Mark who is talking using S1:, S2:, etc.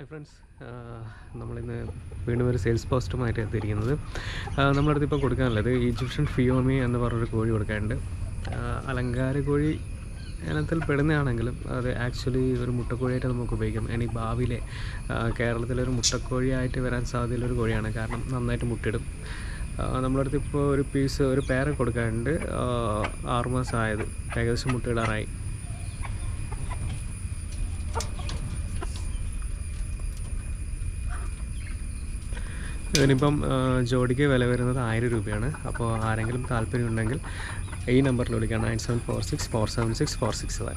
S1: Hi friends നമ്മളിന്ന് വീണ്ടും ഒരു സെയിൽസ് പോസ്റ്റുമായിട്ട് എത്തിയിരിക്കുന്നത്. നമ്മളടുത്ത് ഇപ്പോൾ കൊടുക്കാനുള്ളത് ഈജിപ്ഷ്യൻ ഫിയോമി എന്ന് പറഞ്ഞൊരു കോഴി കൊടുക്കാനുണ്ട്. അലങ്കാര കോഴി ഇനത്തിൽ പെടുന്നതാണെങ്കിലും അത് ആക്ച്വലി ഒരു മുട്ടക്കോഴിയായിട്ട് നമുക്ക് ഉപയോഗിക്കാം. ഇനി ഭാവിയിലെ കേരളത്തിലൊരു മുട്ടക്കോഴിയായിട്ട് വരാൻ സാധ്യതയുള്ള ഒരു കോഴിയാണ്. കാരണം നന്നായിട്ട് മുട്ടിടും. നമ്മളടുത്ത് ഇപ്പോൾ ഒരു പീസ് ഒരു പേര കൊടുക്കാനുണ്ട്. ആറുമാസമായത് ഏകദേശം മുട്ടയിടാറായി ഇതിനിപ്പം ജോഡിക്ക് വില വരുന്നത് ആയിരം രൂപയാണ്. അപ്പോൾ ആരെങ്കിലും താല്പര്യമുണ്ടെങ്കിൽ ഈ നമ്പറിൽ വിളിക്കാം nine seven four six four seven six four six one.